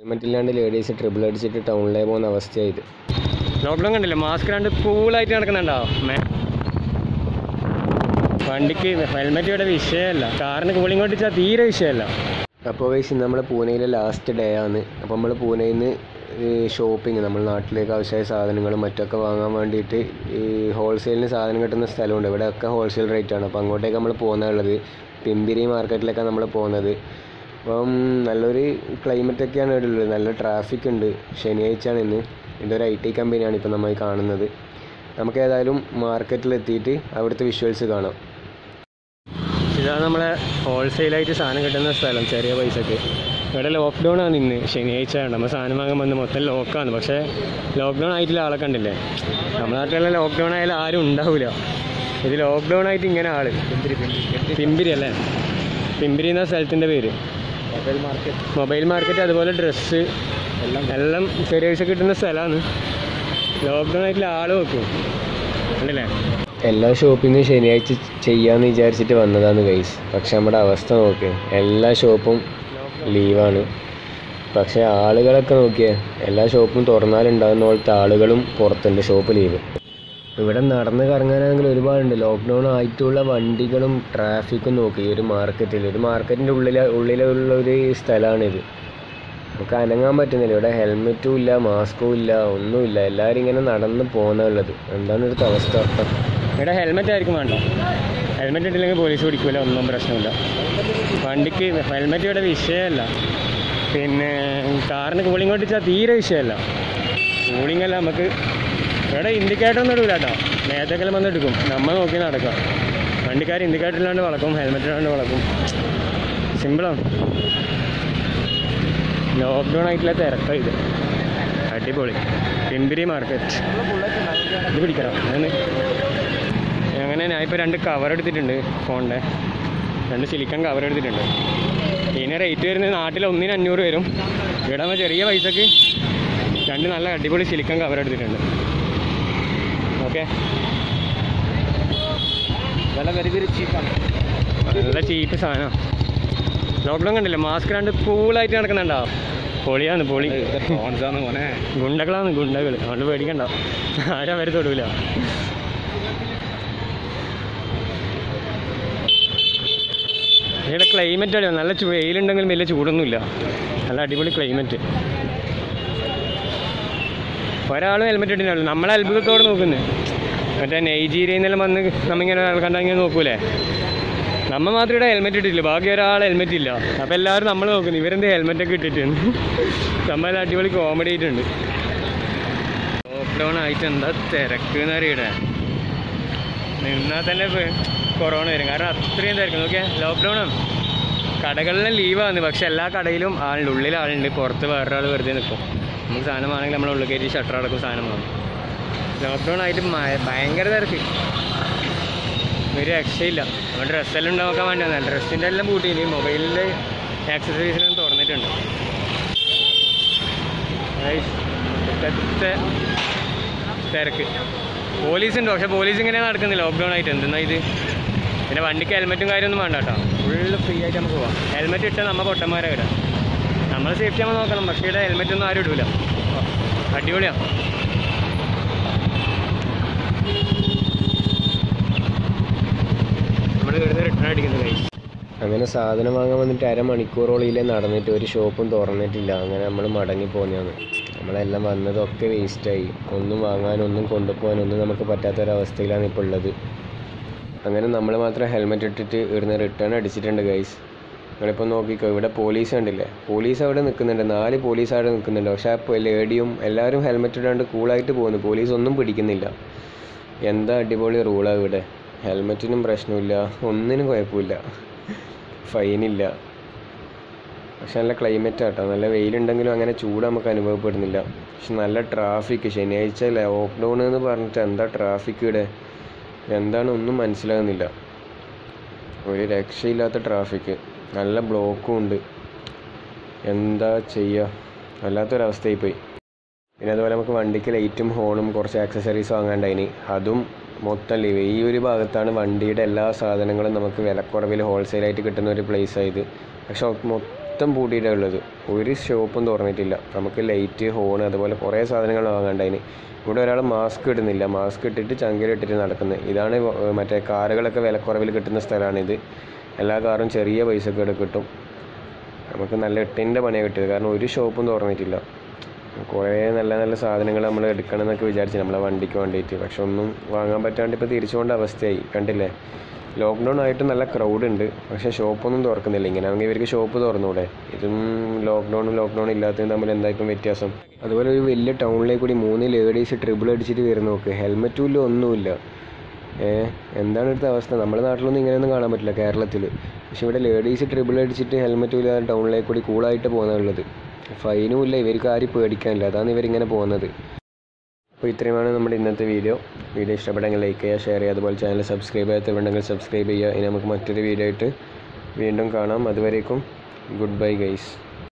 Helmet ഇല്ലാണ്ട് ladies triple അടിച്ചിട്ട് ടൗണിലേ പോകുന്ന അവസ്ഥയായത്. ലോക്ക്ഡൗൺ കണ്ടില്ലേ? മാസ്ക് രണ്ട് കൂളായിട്ട് നടക്കുന്നുണ്ടോ? വണ്ടിക്ക് ഹെൽമെറ്റ് ഇവിടെ വിഷയമല്ല. കാറിന് കൂളിംഗ് കൊണ്ടിച്ചാൽ തീരെ വിഷയമല്ല. അപ്പോൾ വയസ്സ് നമ്മൾ പൂനെയിലെ ലാസ്റ്റ് ഡേ ആണ്. അപ്പോൾ നമ്മൾ പൂനെയിൽ നിന്ന് ഷോപ്പിംഗ് നമ്മൾ നാട്ടിലേക്ക് ആവശ്യമായ സാധനങ്ങളും മറ്റൊക്കെ വാങ്ങാൻ വേണ്ടിയിട്ട് ഈ ഹോൾസെയിലിന് സാധനം കിട്ടുന്ന സ്ഥലമുണ്ട്. ഇവിടെയൊക്കെ ഹോൾസെയിൽ റേറ്റാണ് ആണ്. അപ്പോൾ അങ്ങോട്ടേക്ക് നമ്മൾ പോകുന്നുള്ളത് പിമ്പിരി മാർക്കറ്റിലേക്കാണ് നമ്മൾ പോകുന്നത് അപ്പം നല്ലൊരു ക്ലൈമറ്റ് ഒക്കെയാണ് ഇവിടെ ഉള്ളത് നല്ല ട്രാഫിക് ഉണ്ട്. ശനിയാഴ്ചയാണ് ഇന്ന്. ഇതൊരു ഐ ടി കമ്പനിയാണ് ഇപ്പം നമ്മൾ കാണുന്നത്. നമുക്ക് ഏതായാലും മാർക്കറ്റിൽ എത്തിയിട്ട് അവിടുത്തെ വിഷ്വൽസ് കാണാം. ഇതാണ് നമ്മളെ ഹോൾസെയിലായിട്ട് സാധനം കിട്ടുന്ന സ്ഥലം. ചെറിയ പൈസക്ക്. ഇവിടെ ലോക്ക്ഡൗൺ ആണ് ഇന്ന്. ശനിയാഴ്ച ആണ് നമ്മൾ സാധനം വാങ്ങാൻ വന്ന് മൊത്തം ലോക്കാണ് പക്ഷേ ലോക്ക്ഡൗൺ ആയിട്ടുള്ള ആളെ കണ്ടില്ലേ? നമ്മുടെ നാട്ടിലെല്ലാം ലോക്ക്ഡൗൺ ആയാലും ആരും ഉണ്ടാവില്ല ഇത് ലോക്ക്ഡൗൺ ആയിട്ട് ഇങ്ങനെ ആൾ. പിമ്പിരി അല്ലേ? പിമ്പിരി എന്ന സ്ഥലത്തിന്റെ പേര്. Mobile market. മൊബൈൽ മാർക്കറ്റ് അതുപോലെ ഡ്രസ്സ് എല്ലാം എല്ലാം ചെറിയ പൈസ കിട്ടുന്ന സ്ഥലമാണ്. ലോക്ക്ഡൗൺ ആയിട്ടുള്ള ആൾ നോക്കും. കണ്ടില്ലേ? എല്ലാ ഷോപ്പിങ്ങും ശനിയാഴ്ച ചെയ്യാന്ന് വിചാരിച്ചിട്ട് വന്നതാണ് ഗൈസ് പക്ഷെ നമ്മുടെ അവസ്ഥ നോക്ക്. എല്ലാ ഷോപ്പും ലീവാണ് പക്ഷെ ആളുകളൊക്കെ നോക്കിയേ എല്ലാ ഷോപ്പും തുറന്നാലുണ്ടാകുന്ന പോലത്തെ ആളുകളും പുറത്തുണ്ട് ഷോപ്പ് ലീവ് ഇവിടെ നടന്ന് കറങ്ങാനാണെങ്കിൽ ഒരുപാടുണ്ട്. ലോക്ക്ഡൗൺ ആയിട്ടുള്ള വണ്ടികളും ട്രാഫിക്കും നോക്കി. ഈ ഒരു മാർക്കറ്റിൽ ഒരു മാർക്കറ്റിന്റെ ഉള്ളിൽ ഉള്ളിലുള്ള ഒരു സ്ഥലമാണിത് നമുക്ക് അനങ്ങാൻ പറ്റുന്നില്ല. ഇവിടെ ഹെൽമെറ്റും ഇല്ല മാസ്കും ഇല്ല ഒന്നുമില്ല എല്ലാവരും ഇങ്ങനെ നടന്ന് പോകുന്നുള്ളത് എന്താണ് ഇവിടുത്തെ അവസ്ഥ? ഇവിടെ ഹെൽമെറ്റ് ആയിരിക്കും വേണ്ട. ഹെൽമെറ്റ് ഇട്ടില്ലെങ്കിൽ പോലീസ് പിടിക്കില്ല ഒന്നും പ്രശ്നമില്ല. വണ്ടിക്ക് ഹെൽമെറ്റ് ഇവിടെ വിഷയമല്ല. പിന്നെ കാറിന് കൂളിംഗ് ഓടിച്ചാൽ തീരെ വിഷയമല്ല. കൂളിംഗ് അല്ല. നമുക്ക് ഇവിടെ ഇൻഡിക്കേറ്റർ ഒന്നും ഇടൂല കേട്ടോ. നേരത്തെക്കെല്ലാം വന്ന് എടുക്കും. നമ്മൾ നോക്കി നടക്കാം. വണ്ടിക്കാർ ഇൻഡിക്കേറ്റർ ഇല്ലാണ്ട് വളക്കും ഹെൽമെറ്റ് ഇല്ലാണ്ട് വളക്കും. സിമ്പിളാണ് ലോക്ക്ഡൗൺ ആയിട്ടുള്ള തിരക്ക ഇത്. അടിപൊളി. പിമ്പിരി മാർക്കറ്റ്. ഇത് പിടിക്കണം. അങ്ങനെ അങ്ങനെ ഞാൻ ഇപ്പോൾ രണ്ട് കവർ എടുത്തിട്ടുണ്ട് ഫോണിന്റെ രണ്ട് സിലിക്കൺ കവർ എടുത്തിട്ടുണ്ട്. ഇതിന് റേറ്റ് വരുന്നത് നാട്ടിൽ ഒന്നിന് അഞ്ഞൂറ് വരും. ഇവിടെ ചെറിയ പൈസക്ക് രണ്ട് നല്ല അടിപൊളി സിലിക്കൺ കവർ എടുത്തിട്ടുണ്ട്. ഓക്കെ. വില വെരി വെരി ചീപ്പാണ് നല്ല ചീപ്പ് സാധനം. ലോക്ക്ഡൗൺ കണ്ടില്ലേ? മാസ്ക് രണ്ട് കൂളായിട്ട് നടക്കുന്നുണ്ടോ? പൊളിയാണ് പൊളി. ഗുണ്ടകളാണ് ഗുണ്ടകൾ അതുകൊണ്ട് പേടിക്കണ്ട. ആരും അവരെ തൊടൂല. ഇവിടെ ക്ലൈമറ്റ് അടിയാണ് നല്ല വെയിലുണ്ടെങ്കിലും വലിയ ചൂടൊന്നുമില്ല. നല്ല അടിപൊളി ക്ലൈമറ്റ് ഒരാളും ഹെൽമെറ്റ് ഇട്ടില്ല നമ്മളെ അത്ഭുതത്തോടെ നോക്കുന്നത് മറ്റേ നൈജീരിയയിൽ നിന്നെല്ലാം വന്ന് നമ്മിങ്ങനെ കണ്ടാൽ ഇങ്ങനെ നോക്കൂലേ? നമ്മൾ മാത്രം ഇവിടെ ഹെൽമെറ്റ് ഇട്ടിട്ടില്ല. ബാക്കി ഒരാൾ ഹെൽമെറ്റ് ഇല്ല. അപ്പം എല്ലാവരും നമ്മൾ നോക്കുന്നു. ഇവരെന്ത് ഹെൽമെറ്റൊക്കെ ഇട്ടിട്ടുണ്ട് നമ്മൾ അടിപൊളി കോമഡി ആയിട്ടുണ്ട്. ലോക്ക്ഡൗൺ ആയിട്ട് എന്താ തിരക്ക് എന്നറിയടെ നിന്നാൽ തന്നെ കൊറോണ വരും. കാരണം അത്രയും തിരക്ക്. നോക്കിയാൽ ലോക്ക്ഡൗൺ ആണ് കടകളിലും ലീവാണ് പക്ഷെ എല്ലാ കടയിലും ആളുണ്ട്. ഉള്ളിൽ ആളുണ്ട്. പുറത്ത് വേറൊരാൾ വെറുതെ നിൽക്കും നമുക്ക് സാധനം നമ്മൾ ഉള്ളിൽ കയറ്റി ഷട്ടർ അടക്കും സാധനം വാങ്ങും ലോക്ക്ഡൗൺ ആയിട്ട് ഭയങ്കര തിരക്ക്. ഒരു രക്ഷയില്ല. നമ്മൾ ഡ്രസ്സെല്ലാം ഉണ്ടാക്കാൻ വേണ്ടി വന്നാൽ ഡ്രസ്സിന്റെ എല്ലാം പൂട്ടിയിന് മൊബൈലിൽ ആക്സസറീസിലും തുറന്നിട്ടുണ്ട്. തിരക്ക്. പോലീസ് ഉണ്ട് പക്ഷെ പോലീസ് ഇങ്ങനെ നടക്കുന്നില്ല. ലോക്ക്ഡൗൺ ആയിട്ട്. എന്തെന്നാ ഇത്? പിന്നെ വണ്ടിക്ക് ഹെൽമെറ്റും കാര്യമൊന്നും വേണ്ട കേട്ടോ. ഫുള്ള് ഫ്രീ ആയിട്ട് നമുക്ക് പോവാം. ഹെൽമെറ്റ് ഇട്ടാൽ നമ്മൾ പൊട്ടന്മാരെ വരാം. നമ്മൾ സേഫ്റ്റി ആകുമ്പോൾ നോക്കണം പക്ഷേ ഇവിടെ ഹെൽമെറ്റ് ഒന്നും ആരും ഇടൂല. അടിപൊളിയാണ് നമ്മൾ റിട്ടേൺ അങ്ങനെ സാധനം വാങ്ങാൻ വന്നിട്ട് അരമണിക്കൂറോളിയിലേ നടന്നിട്ട് ഒരു ഷോപ്പും തുറന്നിട്ടില്ല. അങ്ങനെ നമ്മൾ മടങ്ങി പോന്നെയാണ് നമ്മളെല്ലാം വന്നതൊക്കെ വേസ്റ്റായി ഒന്നും വാങ്ങാനൊന്നും കൊണ്ടുപോകാനൊന്നും നമുക്ക് പറ്റാത്തൊരവസ്ഥയിലാണ് ഇപ്പോൾ ഉള്ളത്. അങ്ങനെ നമ്മൾ മാത്രം ഹെൽമെറ്റ് ഇട്ടിട്ട് ഇവിടുന്ന് റിട്ടേൺ അടിച്ചിട്ടുണ്ട് ഗൈസ് നിങ്ങളിപ്പോൾ നോക്കിക്കോ ഇവിടെ പോലീസ് കണ്ടില്ലേ? പോലീസ് അവിടെ നിൽക്കുന്നുണ്ട് നാല് പോലീസ് അവിടെ നിൽക്കുന്നുണ്ട് പക്ഷേ ആ ലേഡിയും എല്ലാവരും ഹെൽമെറ്റ് ഇടാണ്ട് കൂളായിട്ട് പോകുന്നു. പോലീസ് ഒന്നും പിടിക്കുന്നില്ല. എന്താ അടിപൊളി റൂളാണ് ഇവിടെ? ഹെൽമെറ്റിനും പ്രശ്നമില്ല ഒന്നിനും കുഴപ്പമില്ല. ഫൈനില്ല പക്ഷെ നല്ല ക്ലൈമറ്റ് ആട്ടോ. നല്ല വെയിലുണ്ടെങ്കിലും അങ്ങനെ ചൂട് നമുക്ക് അനുഭവപ്പെടുന്നില്ല. പക്ഷെ നല്ല ട്രാഫിക് ശനിയാഴ്ച ലോക്ക്ഡൗൺ എന്ന് പറഞ്ഞിട്ട് എന്താ ട്രാഫിക് ഇവിടെ? എന്താണ് ഒന്നും മനസ്സിലാകുന്നില്ല. ഒരു രക്ഷയില്ലാത്ത ട്രാഫിക്. നല്ല ബ്ലോക്കും ഉണ്ട്. എന്താ ചെയ്യുക വല്ലാത്തൊരവസ്ഥയായി പോയി പിന്നെ അതുപോലെ നമുക്ക് വണ്ടിക്ക് ലൈറ്റും ഹോണും കുറച്ച് ആക്സസറീസ് വാങ്ങാണ്ടായിന്. അതും മൊത്തം ലീവ് ഈ ഒരു ഭാഗത്താണ് വണ്ടിയുടെ എല്ലാ സാധനങ്ങളും നമുക്ക് വിലക്കുറവിൽ ഹോൾസെയിലായിട്ട് കിട്ടുന്ന ഒരു പ്ലേസ് ആയത്. പക്ഷെ മൊത്തം പൂട്ടിയിട്ടാണ് ഉള്ളത്. ഒരു ഷോപ്പും തുറന്നിട്ടില്ല. നമുക്ക് ലൈറ്റ് ഹോൺ അതുപോലെ കുറേ സാധനങ്ങൾ വാങ്ങാണ്ടതിന് ഇവിടെ ഒരാൾ മാസ്ക് ഇടുന്നില്ല. മാസ്ക് ഇട്ടിട്ട് ചങ്കിലിട്ടിട്ട് നടക്കുന്നത് ഇതാണ് മറ്റേ കാറുകളൊക്കെ വിലക്കുറവിൽ കിട്ടുന്ന സ്ഥലമാണിത്. എല്ലാ കാറും ചെറിയ പൈസക്ക് ഇവിടെ കിട്ടും. നമുക്ക് നല്ല എട്ടിന്റെ പണിയാണ് കിട്ടിയത്. കാരണം ഒരു ഷോപ്പും തുറന്നിട്ടില്ല. കുറേ നല്ല നല്ല സാധനങ്ങൾ നമ്മൾ എടുക്കണം എന്നൊക്കെ വിചാരിച്ചു നമ്മളെ വണ്ടിക്ക് വേണ്ടിയിട്ട്. പക്ഷെ ഒന്നും വാങ്ങാൻ പറ്റാണ്ട് ഇപ്പോൾ തിരിച്ചു പോകേണ്ട അവസ്ഥയായി. കണ്ടില്ലേ? ലോക്ക്ഡൗൺ ആയിട്ട് നല്ല ക്രൗഡ് ഉണ്ട്. പക്ഷേ ഷോപ്പൊന്നും തുറക്കുന്നില്ല. ഇങ്ങനെ ആണെങ്കിൽ ഇവർക്ക് ഷോപ്പ് തുറന്നൂടെ. ഇതും ലോക്ക്ഡൗണും ലോക്ക്ഡൗൺ ഇല്ലാത്തതും തമ്മിൽ എന്തായിരിക്കും വ്യത്യാസം? അതുപോലെ ഒരു വലിയ ടൗണിലേക്ക് കൂടി മൂന്ന് ലേഡീസ് ട്രിബിൾ അടിച്ചിട്ട് വരുന്ന നോക്ക്. ഹെൽമറ്റും ഇല്ല ഒന്നുമില്ല. എന്താണ് ഇവിടുത്തെ അവസ്ഥ? നമ്മുടെ നാട്ടിലൊന്നും ഇങ്ങനെയൊന്നും കാണാൻ പറ്റില്ല കേരളത്തിൽ പക്ഷെ ഇവിടെ ലേഡീസ് ട്രിബിൾ അടിച്ചിട്ട് ഹെൽമറ്റും ഇല്ലാതെ ടൗണിലേക്ക് കൂടി കൂളായിട്ട് പോകുന്നുള്ളത് ഫൈനും ഇല്ല ഇവർക്ക് ആരും പേടിക്കാനില്ല. അതാണ് ഇവരിങ്ങനെ പോകുന്നത് അപ്പോൾ ഇത്രയുമാണ് നമ്മുടെ ഇന്നത്തെ വീഡിയോ. വീഡിയോ ഇഷ്ടപ്പെട്ടെങ്കിൽ ലൈക്ക് ചെയ്യുക ഷെയർ ചെയ്യുക അതുപോലെ ചാനൽ സബ്സ്ക്രൈബ് ചെയ്യാത്തവരുണ്ടെങ്കിൽ സബ്സ്ക്രൈബ് ചെയ്യുക. ഇനി നമുക്ക് മറ്റൊരു വീഡിയോ ആയിട്ട് വീണ്ടും കാണാം. അതുവരേക്കും ഗുഡ് ബൈ ഗൈസ്